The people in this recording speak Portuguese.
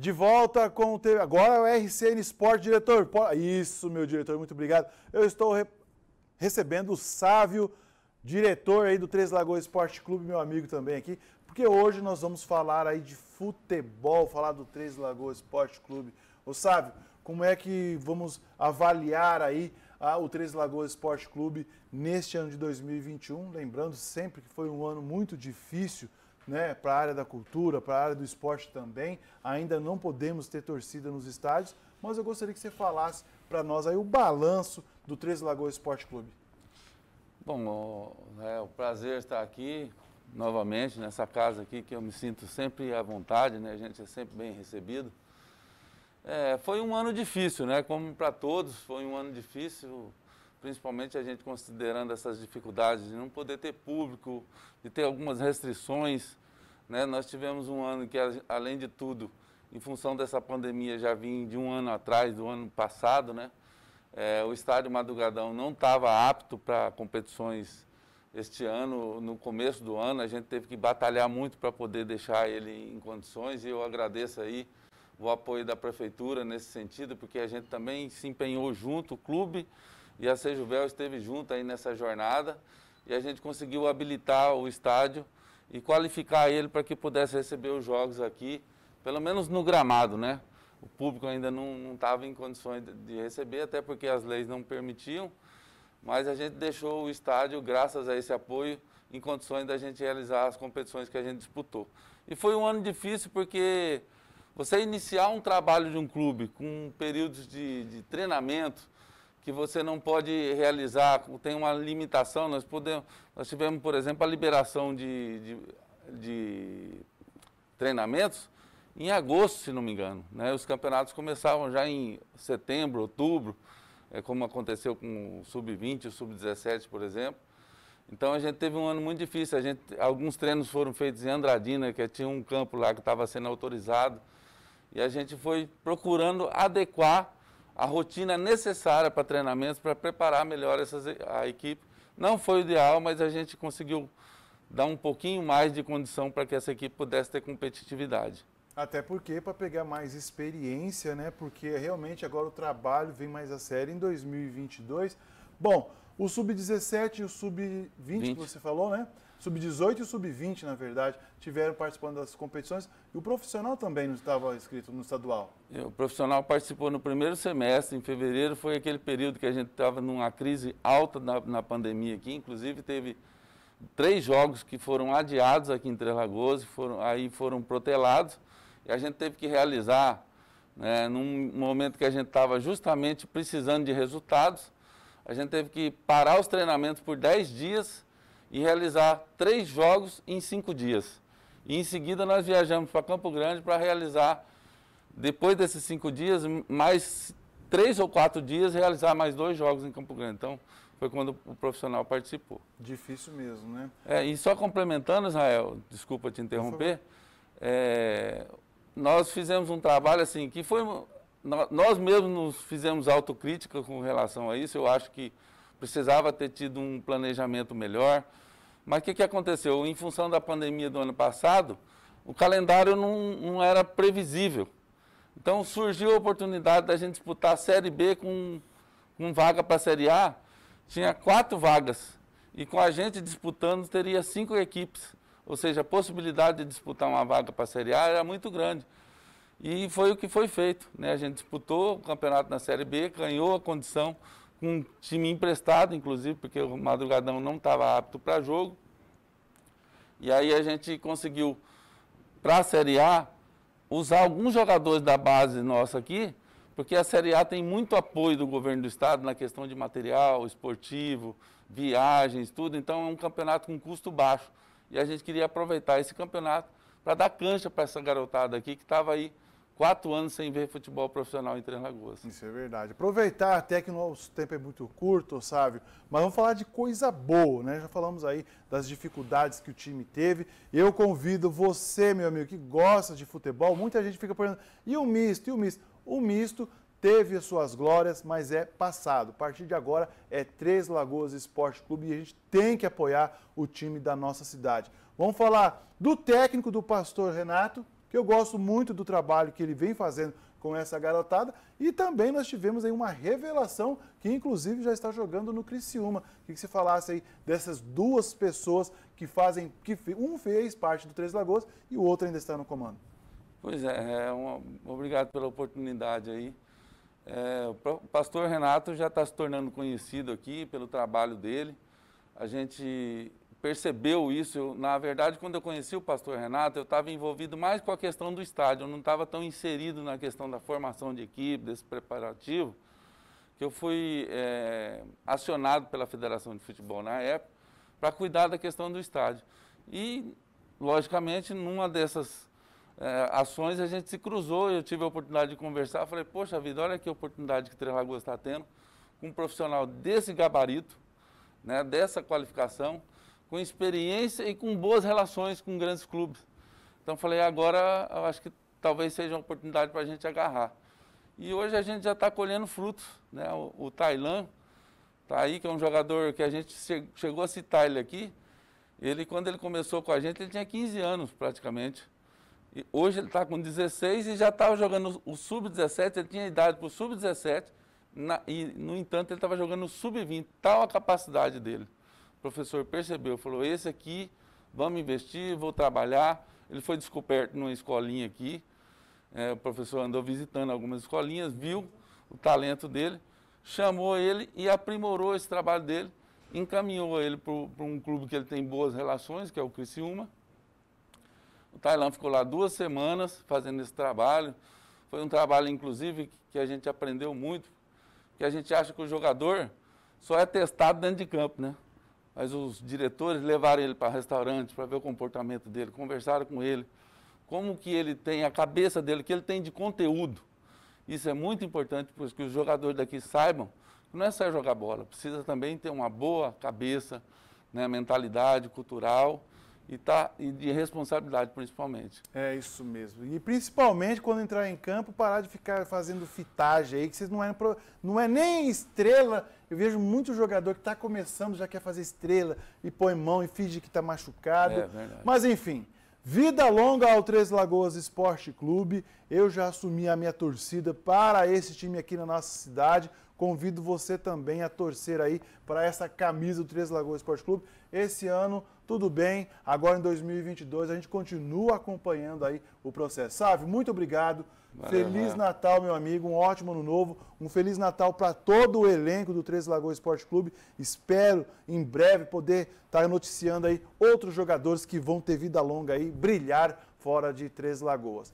De volta com o TV. Agora é o RCN Sport, diretor. Isso, meu diretor, muito obrigado. Eu estou re... recebendo o Sávio, diretor aí do Três Lagoas Esporte Clube, meu amigo também aqui, porque hoje nós vamos falar aí de futebol, falar do Três Lagoas Esporte Clube. Ô Sávio, como é que vamos avaliar aí ah, o Três Lagoas Esporte Clube neste ano de 2021? Lembrando sempre que foi um ano muito difícil né, para a área da cultura, para a área do esporte também. Ainda não podemos ter torcida nos estádios, mas eu gostaria que você falasse para nós aí o balanço do Três Lagoas Esporte Clube. Bom, é um prazer estar aqui novamente nessa casa aqui que eu me sinto sempre à vontade, né? A gente é sempre bem recebido. É, foi um ano difícil, né? Como para todos, foi um ano difícil, principalmente a gente considerando essas dificuldades de não poder ter público, de ter algumas restrições. Né? Nós tivemos um ano que, além de tudo, em função dessa pandemia, já vim de um ano atrás, do ano passado, né? É, o estádio Madrugadão não estava apto para competições este ano, no começo do ano, a gente teve que batalhar muito para poder deixar ele em condições e eu agradeço aí o apoio da prefeitura nesse sentido, porque a gente também se empenhou junto, o clube e a Sejuvel esteve junto aí nessa jornada e a gente conseguiu habilitar o estádio e qualificar ele para que pudesse receber os jogos aqui, pelo menos no gramado, né? O público ainda não estava em condições de, de receber, até porque as leis não permitiam, mas a gente deixou o estádio, graças a esse apoio, em condições da gente realizar as competições que a gente disputou. E foi um ano difícil porque você iniciar um trabalho de um clube com períodos de, de treinamento, que você não pode realizar, tem uma limitação. Nós, podemos, nós tivemos, por exemplo, a liberação de, de, de treinamentos em agosto, se não me engano. Né? Os campeonatos começavam já em setembro, outubro, é, como aconteceu com o Sub-20 e o Sub-17, por exemplo. Então a gente teve um ano muito difícil. A gente, alguns treinos foram feitos em Andradina, que tinha um campo lá que estava sendo autorizado. E a gente foi procurando adequar a rotina necessária para treinamentos, para preparar melhor essas, a equipe. Não foi o ideal, mas a gente conseguiu dar um pouquinho mais de condição para que essa equipe pudesse ter competitividade. Até porque para pegar mais experiência, né? Porque realmente agora o trabalho vem mais a sério em 2022. Bom, o sub-17 e o sub-20 que você falou, né? Sub-18 e o sub-20, na verdade, tiveram participando das competições e o profissional também não estava inscrito no estadual. O profissional participou no primeiro semestre, em fevereiro, foi aquele período que a gente estava numa crise alta na, na pandemia aqui, inclusive teve três jogos que foram adiados aqui em Três Lagoas, foram, aí foram protelados, e a gente teve que realizar, né, num momento que a gente estava justamente precisando de resultados, a gente teve que parar os treinamentos por 10 dias e realizar três jogos em cinco dias. E em seguida nós viajamos para Campo Grande para realizar, depois desses cinco dias, mais três ou quatro dias, realizar mais dois jogos em Campo Grande. Então, foi quando o profissional participou. Difícil mesmo, né? É, e só complementando, Israel, desculpa te interromper, é, nós fizemos um trabalho assim, que foi. Nós mesmos nos fizemos autocrítica com relação a isso. Eu acho que precisava ter tido um planejamento melhor. Mas o que, que aconteceu? Em função da pandemia do ano passado, o calendário não, não era previsível. Então surgiu a oportunidade da gente disputar a Série B com, com vaga para a Série A. Tinha quatro vagas. E com a gente disputando, teria cinco equipes. Ou seja, a possibilidade de disputar uma vaga para a Série A era muito grande. E foi o que foi feito. Né? A gente disputou o campeonato na Série B, ganhou a condição com um time emprestado, inclusive, porque o Madrugadão não estava apto para jogo. E aí a gente conseguiu, para a Série A, usar alguns jogadores da base nossa aqui, porque a Série A tem muito apoio do governo do estado na questão de material esportivo, viagens, tudo. Então é um campeonato com custo baixo. E a gente queria aproveitar esse campeonato para dar cancha para essa garotada aqui que estava aí quatro anos sem ver futebol profissional em Três Lagoas. Isso é verdade. Aproveitar até que o nosso tempo é muito curto, sabe? Mas vamos falar de coisa boa, né? Já falamos aí das dificuldades que o time teve. Eu convido você, meu amigo, que gosta de futebol, muita gente fica perguntando, e o misto, e o misto? O misto teve as suas glórias, mas é passado. A partir de agora é Três Lagoas Esporte Clube e a gente tem que apoiar o time da nossa cidade. Vamos falar do técnico do pastor Renato, que eu gosto muito do trabalho que ele vem fazendo com essa garotada. E também nós tivemos aí uma revelação que inclusive já está jogando no Criciúma. Que você falasse aí dessas duas pessoas que fazem, que um fez parte do Três Lagoas e o outro ainda está no comando. Pois é, é uma, obrigado pela oportunidade aí. É, o pastor Renato já está se tornando conhecido aqui pelo trabalho dele. A gente percebeu isso. Eu, na verdade, quando eu conheci o pastor Renato, eu estava envolvido mais com a questão do estádio. Eu não estava tão inserido na questão da formação de equipe, desse preparativo, que eu fui é, acionado pela Federação de Futebol na época para cuidar da questão do estádio. E, logicamente, numa dessas é, ações a gente se cruzou, eu tive a oportunidade de conversar, falei, poxa vida, olha que oportunidade que Três Lagoas está tendo, com um profissional desse gabarito, né, dessa qualificação, com experiência e com boas relações com grandes clubes. Então falei, agora eu acho que talvez seja uma oportunidade para a gente agarrar. E hoje a gente já está colhendo frutos. Né? O, o Tailan está aí, que é um jogador que a gente chegou a citar ele aqui. Ele, quando ele começou com a gente, ele tinha 15 anos praticamente. E hoje ele está com 16 e já estava jogando o sub-17, ele tinha idade para o sub-17, e, no entanto, ele estava jogando o sub-20, tal a capacidade dele o professor percebeu, falou, esse aqui, vamos investir, vou trabalhar. Ele foi descoberto numa escolinha aqui, é, o professor andou visitando algumas escolinhas, viu o talento dele, chamou ele e aprimorou esse trabalho dele, encaminhou ele para um clube que ele tem boas relações, que é o Criciúma. O Tailã ficou lá duas semanas fazendo esse trabalho. Foi um trabalho, inclusive, que a gente aprendeu muito, que a gente acha que o jogador só é testado dentro de campo, né? Mas os diretores levaram ele para restaurantes para ver o comportamento dele, conversaram com ele, como que ele tem, a cabeça dele, que ele tem de conteúdo. Isso é muito importante para que os jogadores daqui saibam que não é só jogar bola, precisa também ter uma boa cabeça, né, mentalidade cultural e, tá, e de responsabilidade principalmente. É isso mesmo. E principalmente quando entrar em campo, parar de ficar fazendo fitagem aí, que vocês não é, não é nem estrela eu vejo muito jogador que está começando, já quer fazer estrela e põe mão e finge que está machucado. É, verdade. Mas enfim, vida longa ao Três Lagoas Esporte Clube. Eu já assumi a minha torcida para esse time aqui na nossa cidade. Convido você também a torcer aí para essa camisa do Três Lagoas Esporte Clube. Esse ano, tudo bem. Agora em 2022, a gente continua acompanhando aí o processo. Sávio, muito obrigado. Valeu, feliz Natal, meu amigo, um ótimo ano novo, um Feliz Natal para todo o elenco do Três Lagoas Esporte Clube. Espero em breve poder estar tá noticiando aí outros jogadores que vão ter vida longa aí, brilhar fora de Três Lagoas.